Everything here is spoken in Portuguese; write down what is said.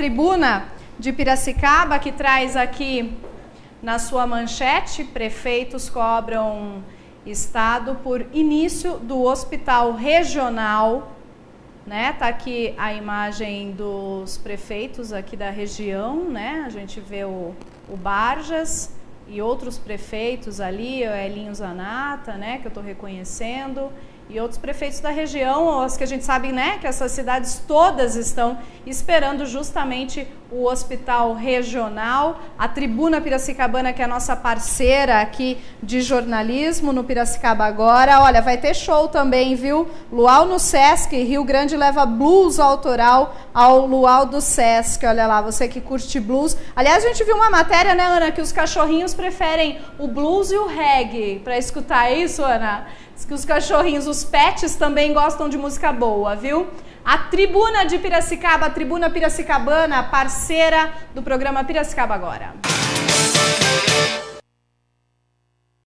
tribuna de Piracicaba, que traz aqui na sua manchete: prefeitos cobram Estado por início do hospital regional. Né? Tá aqui a imagem dos prefeitos aqui da região, né? A gente vê o, o Barjas e outros prefeitos ali, o Elinho Zanata, né? Que eu estou reconhecendo e outros prefeitos da região, as que a gente sabe, né, que essas cidades todas estão esperando justamente o hospital regional, a Tribuna Piracicabana, que é a nossa parceira aqui de jornalismo no Piracicaba agora. Olha, vai ter show também, viu? Luau no Sesc, Rio Grande leva blues autoral ao Luau do Sesc. Olha lá, você que curte blues. Aliás, a gente viu uma matéria, né, Ana, que os cachorrinhos preferem o blues e o reggae para escutar isso, Ana que os cachorrinhos, os pets também gostam de música boa, viu? A Tribuna de Piracicaba, a Tribuna Piracicabana, parceira do programa Piracicaba Agora. Música